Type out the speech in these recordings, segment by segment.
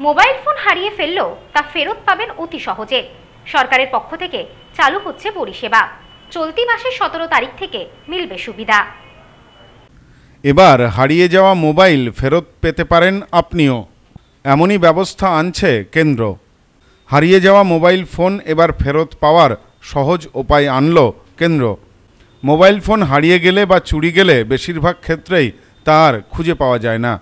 Mobile phone হারিয়ে ফেললেও তা ফেরত পাবেন অতি সহজে। সরকারের পক্ষ থেকে চালু হচ্ছে পরিষেবা। চলতি মাসের সতেরো তারিখ থেকে মিলবে সুবিধা। এবার হারিয়ে যাওয়া মোবাইল ফেরত পেতে পারেন আপনিও। এমনই ব্যবস্থা আনছে কেন্দ্র। হারিয়ে যাওয়া মোবাইল ফোন এবার ফেরত পাওয়ার সহজ উপায় আনল কেন্দ্র। মোবাইল ফোন হারিয়ে গেলে বা চুরি গেলে বেশিরভাগ ক্ষেত্রেই তার খুঁজে পাওয়া যায় না।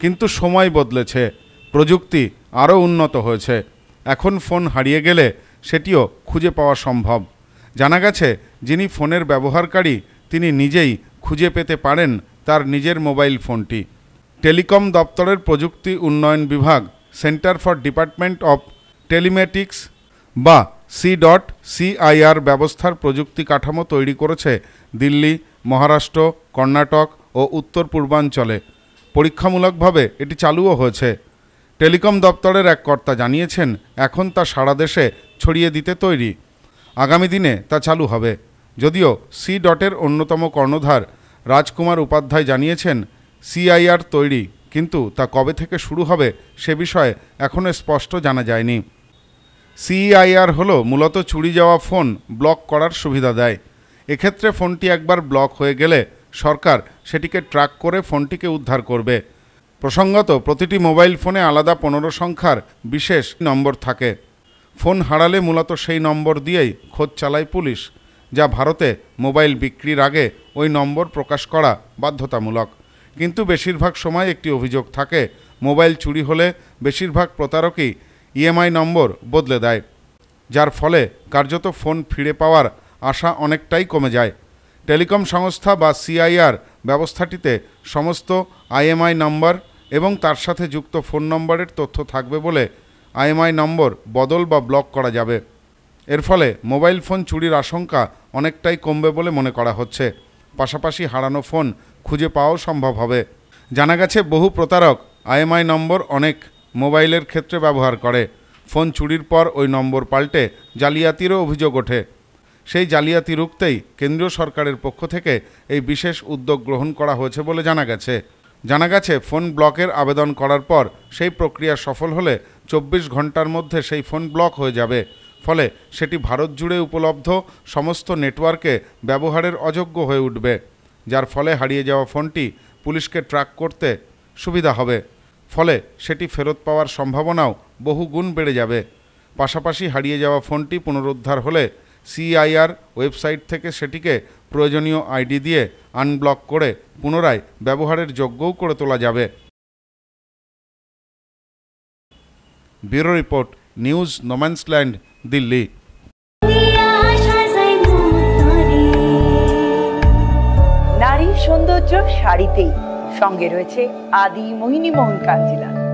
কিন্তু সময় বদলেছে। প্রযুক্তি আরও উন্নত হয়েছে। এখন ফোন হারিয়ে গেলে সেটিও খুঁজে পাওয়া সম্ভব। জানা গেছে, যিনি ফোনের ব্যবহারকারী, তিনি নিজেই খুঁজে পেতে পারেন তার নিজের মোবাইল ফোনটি। টেলিকম দপ্তরের প্রযুক্তি উন্নয়ন বিভাগ, centre for department of telematics, বা সি ডট সিআইআর ব্যবস্থার প্রযুক্তি কাঠামো তৈরি করেছে দিল্লি, মহারাষ্ট্র, কর্ণাটক ও উত্তর পূর্বাঞ্চলে। পরীক্ষামূলকভাবে এটি চালুও হয়েছে। টেলিকম দপ্তরের এক কর্তা জানিয়েছেন, এখন তা সারা দেশে ছড়িয়ে দিতে তৈরি। আগামী দিনে তা চালু হবে। যদিও সি ডটের অন্যতম কর্ণধার রাজকুমার উপাধ্যায় জানিয়েছেন সিআইআর তৈরি, কিন্তু তা কবে থেকে শুরু হবে সে বিষয়ে এখনও স্পষ্ট জানা যায়নি। সিআইআর হলো মূলত চুরি যাওয়া ফোন ব্লক করার সুবিধা দেয়। এক্ষেত্রে ফোনটি একবার ব্লক হয়ে গেলে সরকার সেটিকে ট্র্যাক করে ফোনটিকে উদ্ধার করবে। প্রসঙ্গত, প্রতিটি মোবাইল ফোনে আলাদা পনেরো সংখ্যার বিশেষ নম্বর থাকে। ফোন হারালে মূলত সেই নম্বর দিয়েই খোঁজ চালায় পুলিশ, যা ভারতে মোবাইল বিক্রির আগে ওই নম্বর প্রকাশ করা বাধ্যতামূলক। কিন্তু বেশিরভাগ সময় একটি অভিযোগ থাকে, মোবাইল চুরি হলে বেশিরভাগ প্রতারকই ইএমআই নম্বর বদলে দেয়, যার ফলে কার্যত ফোন ফিরে পাওয়ার আশা অনেকটাই কমে যায়। টেলিকম সংস্থা বা সিআইআর ব্যবস্থাটিতে সমস্ত আইএমআই নম্বর এবং তার সাথে যুক্ত ফোন নম্বরের তথ্য থাকবে বলে আইএমআই নম্বর বদল বা ব্লক করা যাবে। এর ফলে মোবাইল ফোন চুরির আশঙ্কা অনেকটাই কমবে বলে মনে করা হচ্ছে। পাশাপাশি হারানো ফোন খুঁজে পাওয়াও সম্ভব হবে। জানা গেছে, বহু প্রতারক আইএমআই নম্বর অনেক মোবাইলের ক্ষেত্রে ব্যবহার করে। ফোন চুরির পর ওই নম্বর পাল্টে জালিয়াতিরও অভিযোগ ওঠে। সেই জালিয়াতি রুখতেই কেন্দ্রীয় সরকারের পক্ষ থেকে এই বিশেষ উদ্যোগ গ্রহণ করা হয়েছে বলে জানা গেছে। জানা গেছে, ফোন ব্লকের আবেদন করার পর সেই প্রক্রিয়া সফল হলে চব্বিশ ঘণ্টার মধ্যে সেই ফোন ব্লক হয়ে যাবে। ফলে সেটি ভারত জুড়ে উপলব্ধ সমস্ত নেটওয়ার্কে ব্যবহারের অযোগ্য হয়ে উঠবে, যার ফলে হারিয়ে যাওয়া ফোনটি পুলিশকে ট্র্যাক করতে সুবিধা হবে। ফলে সেটি ফেরত পাওয়ার সম্ভাবনাও বহু গুণ বেড়ে যাবে। পাশাপাশি হারিয়ে যাওয়া ফোনটি পুনরুদ্ধার হলে সিআইআর ওয়েবসাইট থেকে সেটিকে প্রয়োজনীয় আইডি দিয়ে আনব্লক করে পুনরায় ব্যবহারের যোগ্যও করে তোলা যাবে। Bureau report, news no man's land Delhi. নারীর সৌন্দর্য শাড়িতেই সঙ্গে রয়েছে আদি মোহিনী মোহন কাঞ্জিলা